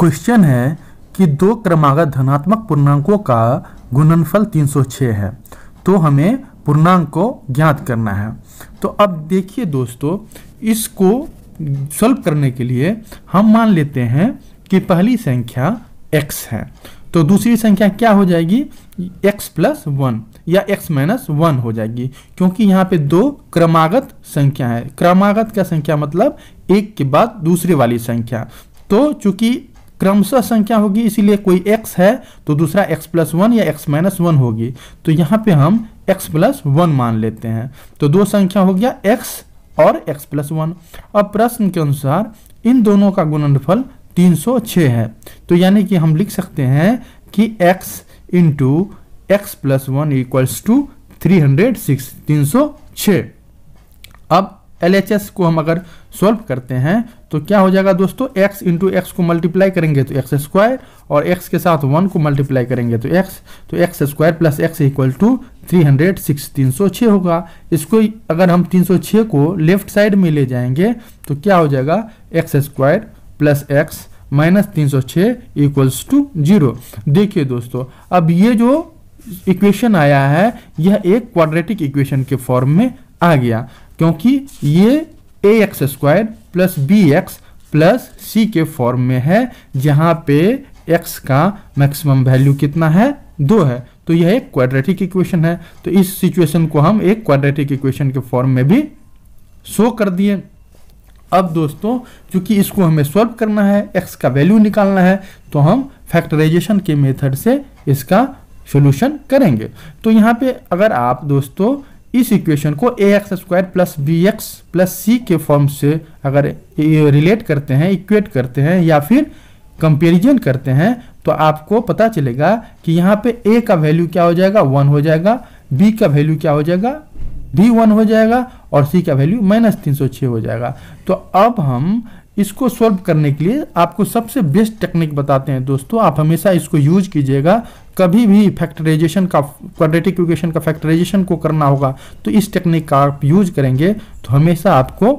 Question है कि दो क्रमागत धनात्मक पूर्णांकों का गुणनफल 306 है। तो हमें पूर्णांक को ज्ञात करना है। तो अब देखिए दोस्तों, इसको सॉल्व करने के लिए हम मान लेते हैं कि पहली संख्या x है। तो दूसरी संख्या क्या हो जाएगी? x प्लस वन या x माइनस वन हो जाएगी, क्योंकि यहाँ पे दो क्रमागत संख्या है। क्रमागत का संख्या मतलब एक के बाद दूसरी वाली संख्या। तो चूँकि क्रमशः संख्या होगी, इसीलिए कोई x है तो दूसरा x प्लस वन या x माइनस वन होगी। तो यहाँ पे हम x प्लस वन मान लेते हैं। तो दो संख्या हो गया x और x प्लस वन अब प्रश्न के अनुसार इन दोनों का गुणनफल 306 है। तो यानी कि हम लिख सकते हैं कि x into x plus one equals to three hundred six तीन सौ अब LHS को हम अगर सॉल्व करते हैं तो क्या हो जाएगा दोस्तों, x इंटू एक्स को मल्टीप्लाई करेंगे तो एक्स स्क्वायर और x के साथ वन को मल्टीप्लाई करेंगे तो x तो x square plus x equal to three hundred six तीन सौ छः होगा। इसको अगर हम तीन सौ छः को लेफ़्ट साइड में ले जाएँगे तो क्या हो जाएगा x square plus x minus तीन सौ छः इक्वल्स टू ज़ीरो देखिए दोस्तों, अब ये जो इक्वेशन आया है, यह एक क्वाड्रेटिक इक्वेशन के फॉर्म में आ गया, क्योंकि ये a x square plus b x plus c के फॉर्म में है, जहाँ पे एक्स का मैक्सिमम वैल्यू कितना है? दो है। तो यह एक क्वाड्रेटिक इक्वेशन है। तो इस सिचुएशन को हम एक क्वाड्रेटिक इक्वेशन के फॉर्म में भी शो कर दिए। अब दोस्तों, चूँकि इसको हमें सॉल्व करना है एक्स का वैल्यू निकालना है तो हम फैक्टराइजेशन के मेथड से इसका सोल्यूशन करेंगे। तो यहाँ पे अगर आप दोस्तों इस इक्वेशन को a x square plus b x plus c के फॉर्म से अगर रिलेट करते हैं इक्वेट करते हैं या फिर कंपेरिजन करते हैं तो आपको पता चलेगा कि यहाँ पे ए का वैल्यू क्या हो जाएगा? वन हो जाएगा। बी का वैल्यू क्या हो जाएगा? भी वन हो जाएगा और सी का वैल्यू माइनस तीन सौ छः हो जाएगा। तो अब हम इसको सॉल्व करने के लिए आपको सबसे बेस्ट टेक्निक बताते हैं दोस्तों। आप हमेशा इसको यूज़ कीजिएगा। कभी भी फैक्टराइजेशन का क्वाड्रेटिक इक्वेशन का फैक्टराइजेशन को करना होगा तो इस टेक्निक का आप यूज़ करेंगे तो हमेशा आपको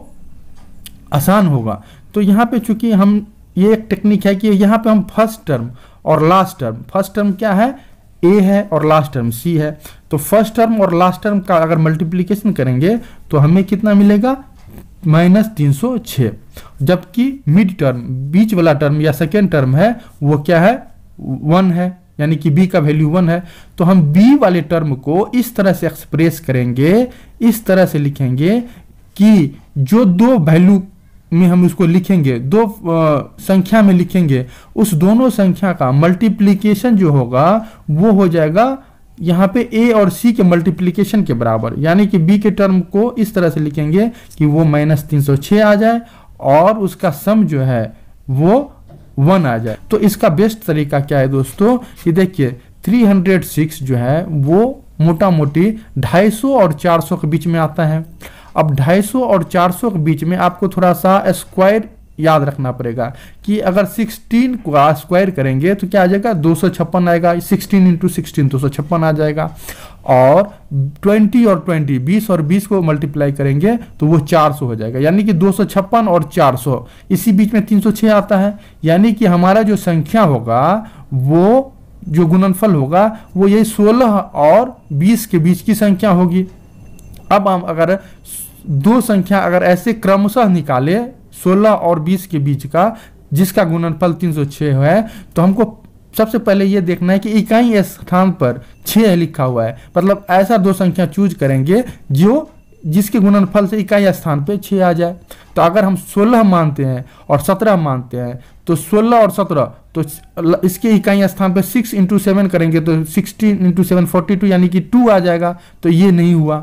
आसान होगा। तो यहाँ पे चूँकि हम, ये एक टेक्निक है कि यहाँ पे हम फ़र्स्ट टर्म और लास्ट टर्म फ़र्स्ट टर्म क्या है? ए है और लास्ट टर्म सी है। तो फ़र्स्ट टर्म और लास्ट टर्म का अगर मल्टीप्लीकेशन करेंगे तो हमें कितना मिलेगा? माइनस तीन सौ छ जबकि मिड टर्म बीच वाला टर्म या सेकेंड टर्म है वो क्या है? वन है यानी कि बी का वैल्यू वन है। तो हम बी वाले टर्म को इस तरह से एक्सप्रेस करेंगे इस तरह से लिखेंगे कि जो दो वैल्यू में हम उसको लिखेंगे दो आ, संख्या में लिखेंगे उस दोनों संख्या का मल्टीप्लीकेशन जो होगा वो हो जाएगा यहाँ पे ए और सी के मल्टीप्लीकेशन के बराबर, यानी कि बी के टर्म को इस तरह से लिखेंगे कि वो माइनस तीन सौ छः आ जाए और उसका सम जो है वो वन आ जाए। तो इसका बेस्ट तरीका क्या है दोस्तों? कि देखिए 306 जो है वो मोटा मोटी 250 और 400 के बीच में आता है। अब 250 और 400 के बीच में आपको थोड़ा सा स्क्वायर याद रखना पड़ेगा कि अगर 16 को स्क्वायर करेंगे तो क्या आ जाएगा? दो सौ छप्पन आएगा। 16 इंटू सिक्सटीन दो आ जाएगा। और 20 और 20 20 और 20 को मल्टीप्लाई करेंगे तो वो 400 हो जाएगा। यानी कि दो सौ छप्पन और 400 इसी बीच में 306 आता है। यानी कि हमारा जो संख्या होगा, वो जो गुणनफल होगा, वो यही 16 और 20 के बीच की संख्या होगी। अब हम अगर दो संख्या अगर ऐसे क्रमशः निकाले 16 और 20 के बीच का, जिसका गुणनफल 306 है तो हमको सबसे पहले ये देखना है कि इकाई स्थान पर 6 लिखा हुआ है। मतलब ऐसा दो संख्या चूज़ करेंगे जो जिसके गुणनफल से इकाई स्थान पे 6 आ जाए। तो अगर हम 16 मानते हैं और 17 मानते हैं तो 16 और 17 तो इसके इकाई स्थान पे 6 इंटू सेवन करेंगे तो 16 इंटू सेवन फोर्टी यानी कि 2 आ जाएगा। तो ये नहीं हुआ।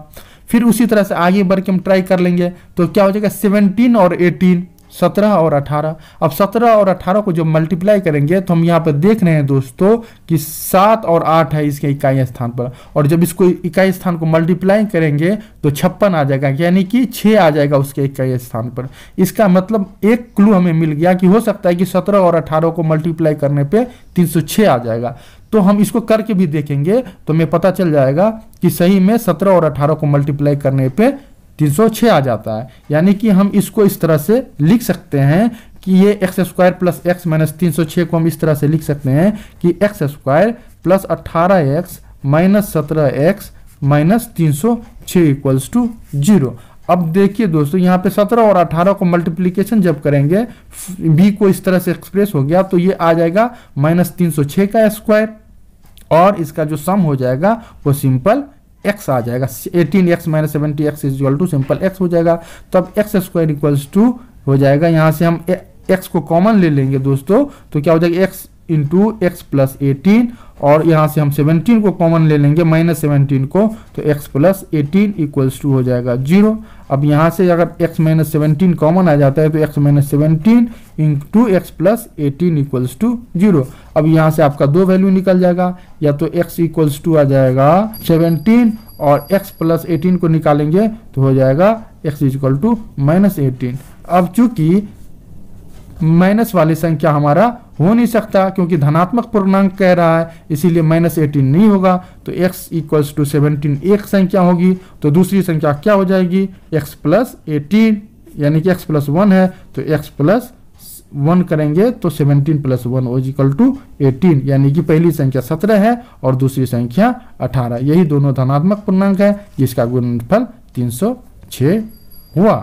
फिर उसी तरह से आगे बढ़ के हम ट्राई कर लेंगे। तो क्या हो जाएगा? सेवनटीन और एटीन सत्रह और अठारह। अब सत्रह और अठारह को जब मल्टीप्लाई करेंगे तो हम यहाँ पर देख रहे हैं दोस्तों कि सात और आठ है इसके इकाई स्थान पर। और जब इसको इकाई स्थान को मल्टीप्लाई करेंगे तो छप्पन आ जाएगा। यानी कि छः आ जाएगा उसके इकाई स्थान पर। इसका मतलब एक क्लू हमें मिल गया कि हो सकता है कि सत्रह और अठारह को मल्टीप्लाई करने पर तीन आ जाएगा। तो हम इसको करके भी देखेंगे तो हमें पता चल जाएगा कि सही में सत्रह और अठारह को मल्टीप्लाई करने पे 306 आ जाता है। यानी कि हम इसको इस तरह से लिख सकते हैं कि ये x square plus x minus तीन सौ छः को हम इस तरह से लिख सकते हैं कि एक्स स्क्वायर प्लस अट्ठारह एक्स माइनस सत्रह एक्स माइनस तीन सौ छः इक्वल्स टू ज़ीरो अब देखिए दोस्तों, यहाँ पे 17 और 18 को मल्टीप्लीकेशन जब करेंगे, b को इस तरह से एक्सप्रेस हो गया तो ये आ जाएगा माइनस तीन का स्क्वायर और इसका जो सम हो जाएगा, वो सिंपल x आ जाएगा। 18x x minus seventy x equal to simple x हो जाएगा। तब एक्स स्क्वायर इक्वल्स टू हो जाएगा। यहाँ से हम x को कॉमन ले लेंगे दोस्तों तो क्या हो जाएगा? x into x plus eighteen और यहाँ से हम 17 को कॉमन ले लेंगे माइनस सेवनटीन को तो x plus eighteen equals to हो जाएगा ज़ीरो अब यहाँ से अगर x माइनस सेवनटीन कॉमन आ जाता है तो x minus seventeen into x plus eighteen equals to zero अब यहाँ से आपका दो वैल्यू निकल जाएगा, या तो x इक्वल्स टू आ जाएगा 17 और x प्लस एटीन को निकालेंगे तो हो जाएगा x equal to minus eighteen अब चूँकि माइनस वाली संख्या हमारा हो नहीं सकता क्योंकि धनात्मक पूर्णांक कह रहा है, इसीलिए माइनस एटीन नहीं होगा। तो x इक्वल्स टू सेवनटीन एक संख्या होगी तो दूसरी संख्या क्या हो जाएगी? x प्लस एटीन यानी कि x प्लस वन है तो x प्लस वन करेंगे तो 17 plus one equal to eighteen यानी कि पहली संख्या 17 है और दूसरी संख्या 18 यही दोनों धनात्मक पूर्णांक है, जिसका गुणनफल 306 हुआ।